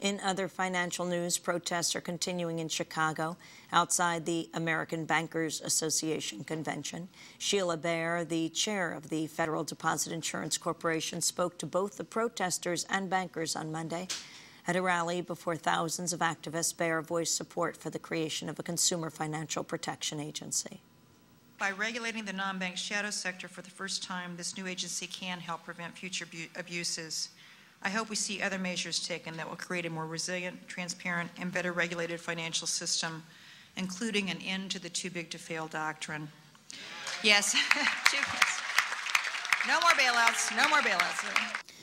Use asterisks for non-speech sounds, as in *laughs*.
In other financial news, protests are continuing in Chicago outside the American Bankers Association convention. Sheila Bair, the chair of the Federal Deposit Insurance Corporation, spoke to both the protesters and bankers on Monday. At a rally before thousands of activists, Bair voiced support for the creation of a consumer financial protection agency. By regulating the non-bank shadow sector for the first time, this new agency can help prevent future abuses. I hope we see other measures taken that will create a more resilient, transparent, and better regulated financial system, including an end to the too big to fail doctrine. Yes, *laughs* no more bailouts, no more bailouts.